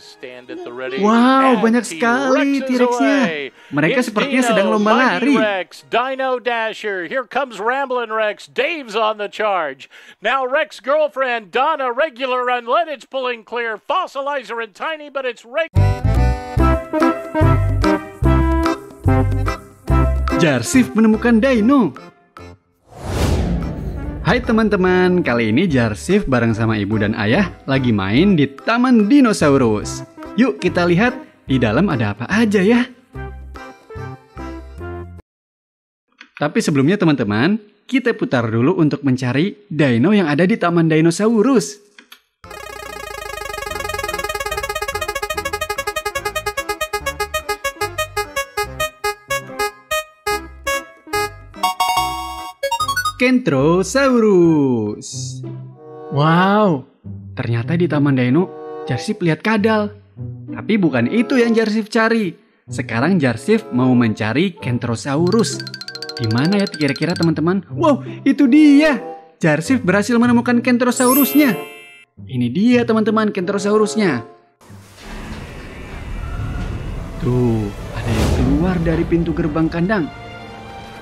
Stand at the ready. Wow, banyak sekali T-Rexnya. Mereka It's sepertinya Dino, sedang lomba lari. Rex, Dino Dasher. Here comes Ramblin' Rex. Dave's on the charge. Now Rex girlfriend Donna regular. It's pulling clear. Fossilizer and tiny, but it's Rex. Jarsif menemukan dino. Hai teman-teman, kali ini Jarsif bareng sama ibu dan ayah lagi main di Taman Dinosaurus. Yuk kita lihat di dalam ada apa aja ya. Tapi sebelumnya teman-teman, kita putar dulu untuk mencari dino yang ada di Taman Dinosaurus. Kentrosaurus. Wow, ternyata di Taman Dino, Jarsif lihat kadal. Tapi bukan itu yang Jarsif cari. Sekarang Jarsif mau mencari Kentrosaurus. Di mana ya kira-kira teman-teman? Wow, itu dia. Jarsif berhasil menemukan Kentrosaurusnya. Ini dia teman-teman Kentrosaurusnya. Tuh, ada yang keluar dari pintu gerbang kandang.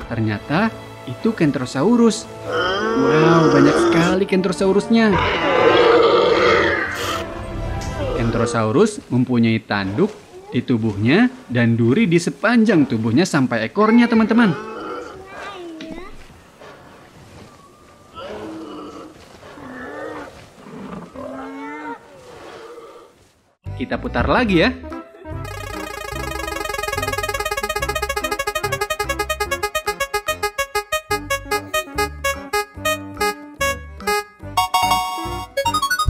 Ternyata itu Kentrosaurus. Wow, banyak sekali Kentrosaurusnya. Kentrosaurus mempunyai tanduk di tubuhnya dan duri di sepanjang tubuhnya sampai ekornya, teman-teman. Kita putar lagi ya.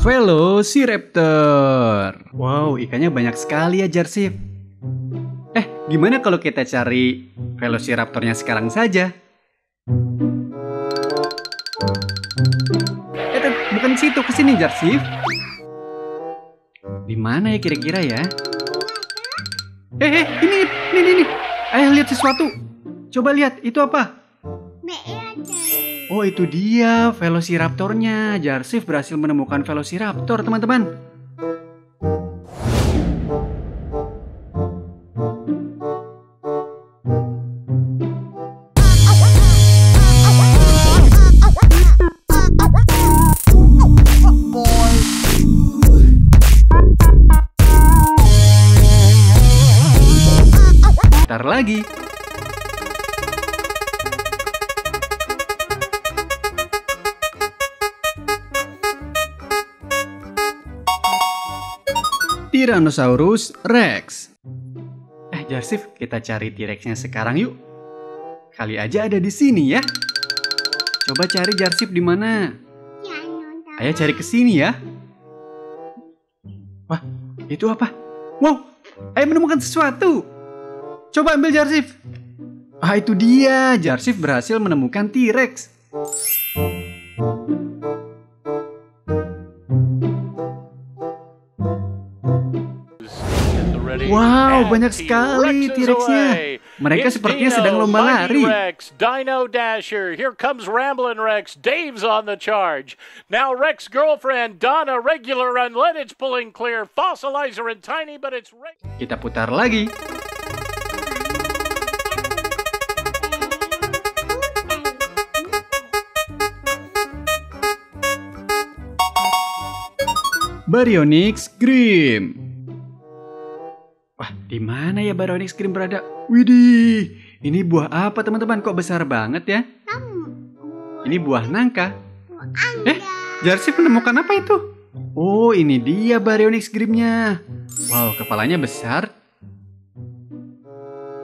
Velociraptor. Wow, ikannya banyak sekali ya, Jarsif. Eh, gimana kalau kita cari Velociraptornya sekarang saja? Eh, bukan situ, ke sini, Jarsif. Di mana ya kira-kira ya? Eh, eh, ini, ini, ini, ini. Ayah lihat sesuatu. Coba lihat, itu apa? Oh itu dia Velociraptornya. Jarsif berhasil menemukan Velociraptor teman-teman. Ntar lagi Tyrannosaurus Rex. Eh, Jarsif, kita cari T-Rex-nya sekarang yuk. Kali aja ada di sini ya. Coba cari Jarsif di mana? Ayah cari ke sini ya. Wah, itu apa? Wow, ayah menemukan sesuatu. Coba ambil Jarsif. Ah, itu dia. Jarsif berhasil menemukan T-Rex. Wow, banyak sekali T-Rexnya. Mereka It's sepertinya Dino, sedang lomba lari. Rex, Dino Dasher. Here comes Ramblin' Rex. Dave's on the charge. Now Rex girlfriend Donna regular pulling clear. Fossilizer and tiny, but it's. Kita putar lagi. Baryonyx Grim. Di mana ya Baryonyx Grim berada? Widih, ini buah apa teman-teman? Kok besar banget ya? Ini buah nangka. Eh, Jarsif menemukan apa itu? Oh, ini dia Baryonyx Grimnya. Wow, kepalanya besar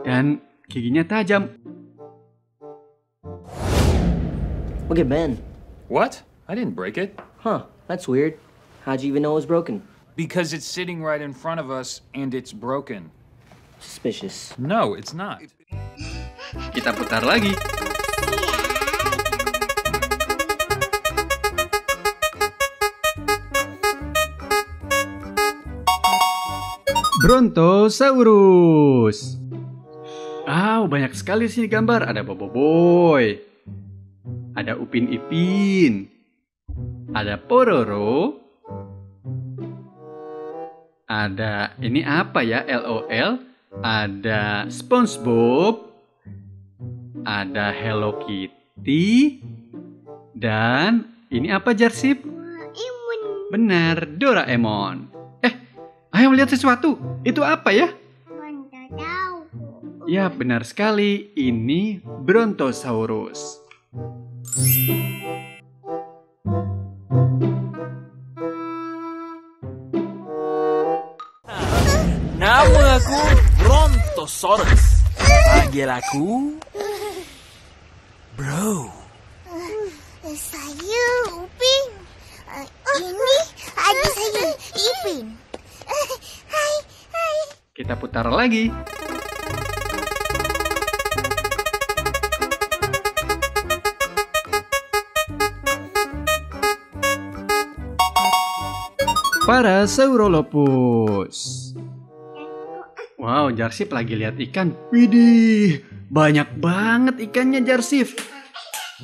dan giginya tajam. Look at Ben. What? I didn't break it. Huh, that's weird. How'd you even know it was broken? Because it's sitting right in front of us and it's broken. Suspicious. No, it's not. Kita putar lagi. Brontosaurus. Ah, banyak sekali sini gambar. Ada Boboiboy. Ada Upin Ipin. Ada Pororo. Ada ini apa ya? LOL. Ada SpongeBob. Ada Hello Kitty. Dan ini apa Jarsip? Benar, Doraemon. Eh, ayo melihat sesuatu. Itu apa ya? Ya, benar sekali. Ini Brontosaurus. Brontosaurus. Panggil aku Bro. Saya Upin. Uh, ini adik saya Ipin. Uh, hai, hai. Kita putar lagi. Para Saurolopus. Wow, Jarsif lagi lihat ikan. Widih, banyak banget ikannya Jarsif.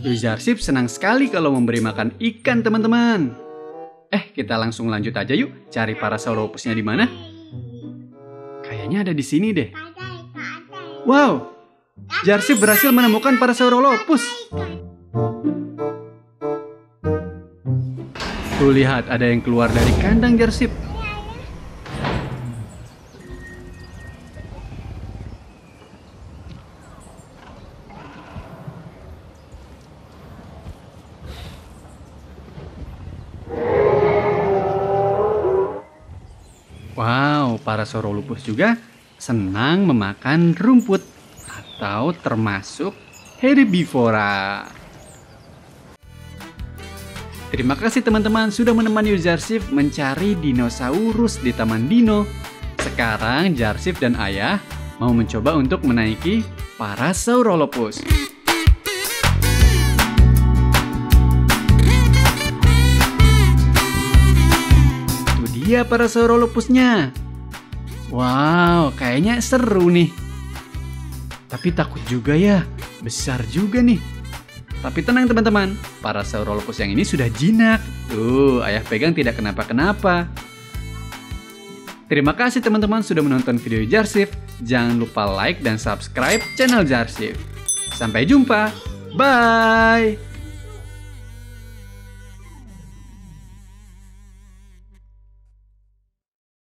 Jarsif senang sekali kalau memberi makan ikan teman-teman. Eh, kita langsung lanjut aja yuk, cari para Sauropusnya di mana? Kayaknya ada di sini deh. Wow, Jarsif berhasil menemukan para Saurolopus. Tuh lihat, ada yang keluar dari kandang Jarsif. Wow, para Saurolopus juga senang memakan rumput atau termasuk herbivora. Terima kasih teman-teman sudah menemani Jarsif mencari dinosaurus di Taman Dino. Sekarang Jarsif dan Ayah mau mencoba untuk menaiki para Saurolopus. Itu dia para Saurolopusnya. Wow, kayaknya seru nih. Tapi takut juga ya, besar juga nih. Tapi tenang teman-teman, para Saurolopus yang ini sudah jinak. Tuh, ayah pegang tidak kenapa-kenapa. Terima kasih teman-teman sudah menonton video Jarsif. Jangan lupa like dan subscribe channel Jarsif. Sampai jumpa. Bye.